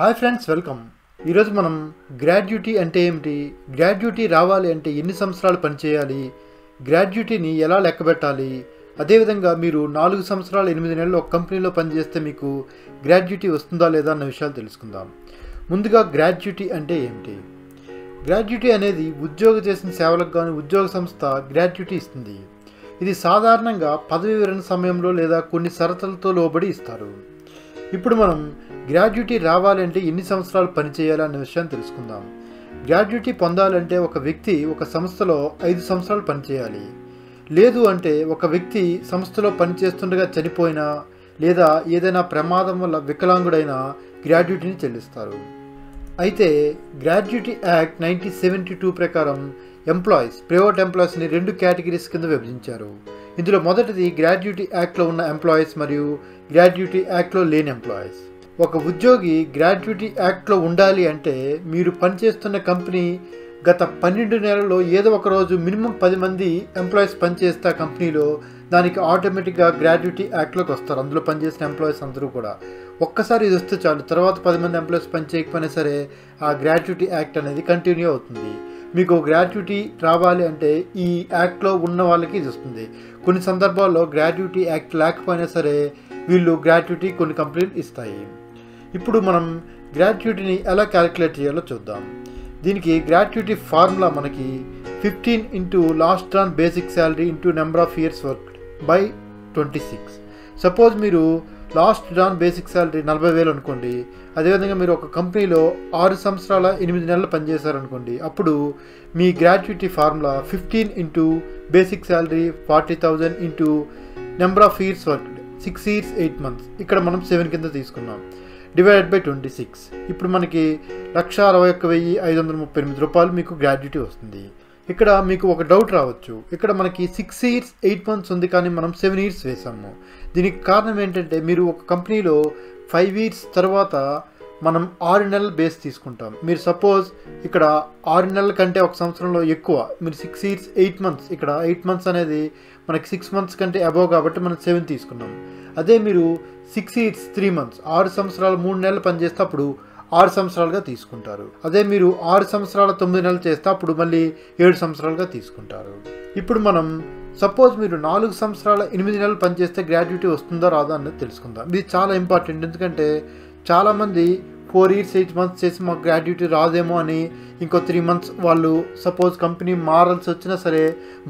Hi friends welcome. ఈరోజు మనం gratuity అంటే ఏమిటి? గ్రాడ్యుటీ రావాలి అంటే ఎన్ని సంవత్సరాలు పనిచేయాలి? గ్రాడ్యుటీని ఎలా లెక్కబెట్టాలి అదేవిధంగా మీరు నాలుగు సంవత్సరాలు ఎనిమిది నెలలు ఒక కంపెనీలో పనిచేస్తే మీకు గ్రాడ్యుటీ వస్తుందా లేదా అన్న విషయాలు తెలుసుకుందాం. ముందుగా గ్రాడ్యుటీ అంటే ఏమిటి? గ్రాడ్యుటీ అనేది ఉద్యోగం చేసిన సేవలకు కానీ ఉద్యోగ సంస్థ గ్రాడ్యుటీ ఇస్తుంది. ఇది సాధారణంగా పదవి విరమణ సమయంలో లేదా కొన్ని షరతులతో లోబడి ఇస్తారు. ఇప్పుడు మనం గ్రాడ్యుటీ రావాలంటే ఎన్ని సంవత్సరాలు పనిచేయాలన్న విషయం విషయాన్ని తెలుసుకుందాం. గ్రాడ్యుటీ పొందాలంటే ఒక వ్యక్తి ఒక సంస్థలో ఐదు సంవత్సరాలు పనిచేయాలి లేదు అంటే ఒక వ్యక్తి సంస్థలో పనిచేస్తుండగా చనిపోయినా లేదా ఏదైనా ప్రమాదం వల్ల వికలాంగుడైన గ్రాడ్యుటీని చెల్లిస్తారు. అయితే gratuity act nineteen seventy two ప్రకారం ఎంప్లాయీస్ ప్రైవేట్ ఎంప్లాయీస్ని రెండు కేటగిరీస్ కింద విభజించారు. ఇందులో మొదటిది గ్రాడ్యుటీ యాక్ట్లో ఉన్న ఎంప్లాయీస్ మరియు గ్రాడ్యుటీ యాక్ట్లో లేని ఎంప్లాయీస్. ఒక ఉద్యోగి గ్రాడ్యుటీ యాక్ట్లో ఉండాలి అంటే మీరు పనిచేస్తున్న కంపెనీ గత పన్నెండు నెలల్లో ఏదో ఒక రోజు మినిమం పది మంది ఎంప్లాయీస్ పనిచేస్తే కంపెనీలో దానికి ఆటోమేటిక్గా గ్రాడ్యుటీ యాక్ట్లోకి వస్తారు. అందులో పనిచేసిన ఎంప్లాయీస్ అందరూ కూడా. ఒక్కసారి ఇది వస్తే చాలు. తర్వాత పది మంది ఎంప్లాయీస్ పని చేయకపోయినా సరే ఆ గ్రాడ్యుటీ యాక్ట్ అనేది కంటిన్యూ అవుతుంది. మీకు గ్రాడ్యుటీ రావాలి అంటే ఈ యాక్ట్లో ఉన్న వాళ్ళకి ఇది వస్తుంది. కొన్ని సందర్భాల్లో గ్రాడ్యుటీ యాక్ట్ లేకపోయినా సరే వీళ్ళు గ్రాడ్యుటీ కొన్ని కంపెనీలు ఇస్తాయి. ఇప్పుడు మనం గ్రాట్యుటీని ఎలా క్యాలిక్యులేట్ చేయాలో చూద్దాం. దీనికి గ్రాట్యుటీ ఫార్ములా మనకి fifteen into last on basic salary into number of years work by twenty six. Suppose మీరు లాస్ట్ డాన్ బేసిక్ శాలరీ నలభై వేలు అనుకోండి అదేవిధంగా మీరు ఒక కంపెనీలో ఆరు సంవత్సరాల ఎనిమిది నెలలు పనిచేశారనుకోండి అప్పుడు మీ gratuity formula fifteen into basic salary forty thousand into number of years work six years eight months. ఇక్కడ మనం సెవెన్ కింద తీసుకున్నాం. డివైడెడ్ బై ట్వంటీ సిక్స్ ఇప్పుడు మనకి లక్ష అరవై ఒక్క వెయ్యి ఐదు వందల ముప్పై ఎనిమిది రూపాయలు మీకు గ్రాడ్యుటీ వస్తుంది. ఇక్కడ మీకు ఒక డౌట్ రావచ్చు. ఇక్కడ మనకి సిక్స్ ఇయర్స్ ఎయిట్ మంత్స్ ఉంది కానీ మనం సెవెన్ ఇయర్స్ వేసాము దీనికి కారణం ఏంటంటే మీరు ఒక కంపెనీలో ఫైవ్ ఇయర్స్ తర్వాత మనం ఆరు నెలల బేస్ తీసుకుంటాం. మీరు సపోజ్ ఇక్కడ ఆరు నెలల కంటే ఒక సంవత్సరంలో ఎక్కువ మీరు సిక్స్ ఇయర్స్ ఎయిట్ మంత్స్ ఇక్కడ ఎయిట్ మంత్స్ అనేది మనకి సిక్స్ మంత్స్ కంటే అబవ్ కాబట్టి మనం సెవెన్ తీసుకున్నాం. అదే మీరు సిక్స్ ఇయర్స్ త్రీ మంత్స్ ఆరు సంవత్సరాలు మూడు నెలలు పనిచేస్తే అప్పుడు ఆరు సంవత్సరాలుగా తీసుకుంటారు. అదే మీరు ఆరు సంవత్సరాల తొమ్మిది నెలలు చేస్తే అప్పుడు మళ్ళీ ఏడు సంవత్సరాలుగా తీసుకుంటారు. ఇప్పుడు మనం సపోజ్ మీరు నాలుగు సంవత్సరాల ఎనిమిది నెలలు పనిచేస్తే గ్రాడ్యుటీ వస్తుందా రాదా అన్నది తెలుసుకుందాం. ఇది చాలా ఇంపార్టెంట్. ఎందుకంటే చాలామంది ఫోర్ ఇయర్స్ ఎయిట్ మంత్స్ చేసి మాకు గ్రాడ్యుయేటీ రాదేమో అని ఇంకో త్రీ మంత్స్ వాళ్ళు సపోజ్ కంపెనీ మారాల్సి వచ్చినా సరే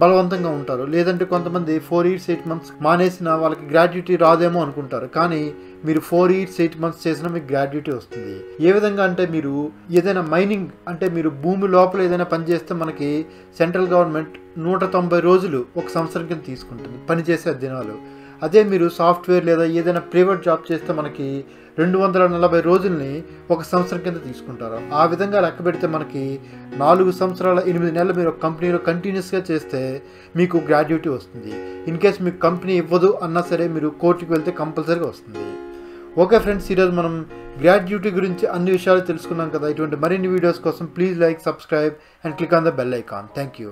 బలవంతంగా ఉంటారు. లేదంటే కొంతమంది ఫోర్ ఇయర్స్ ఎయిట్ మంత్స్ మానేసిన వాళ్ళకి గ్రాడ్యుటీ రాదేమో అనుకుంటారు. కానీ మీరు ఫోర్ ఇయర్స్ ఎయిట్ మంత్స్ చేసినా మీకు గ్రాడ్యుయేటీ వస్తుంది. ఏ విధంగా అంటే మీరు ఏదైనా మైనింగ్ అంటే మీరు భూమి లోపల ఏదైనా పని చేస్తే మనకి సెంట్రల్ గవర్నమెంట్ నూట తొంభై రోజులు ఒక సంవత్సరం కింద తీసుకుంటుంది. పనిచేసే దినాలు. అదే మీరు సాఫ్ట్వేర్ లేదా ఏదైనా ప్రైవేట్ జాబ్ చేస్తే మనకి రెండు వందల నలభై రోజుల్ని ఒక సంవత్సరం కింద తీసుకుంటారు. ఆ విధంగా లెక్క పెడితే మనకి నాలుగు సంవత్సరాల ఎనిమిది నెలలు మీరు ఒక కంపెనీలో కంటిన్యూస్గా చేస్తే మీకు గ్రాడ్యుయేటీ వస్తుంది. ఇన్ కేస్ మీకు కంపెనీ ఇవ్వదు అన్నా సరే మీరు కోర్టుకి వెళ్తే కంపల్సరీగా వస్తుంది. ఓకే ఫ్రెండ్స్ ఈరోజు మనం గ్రాడ్యుయేటీ గురించి అన్ని విషయాలు తెలుసుకున్నాం కదా. ఇటువంటి మరిన్ని వీడియోస్ కోసం please like subscribe and click on the bell icon. Thank you.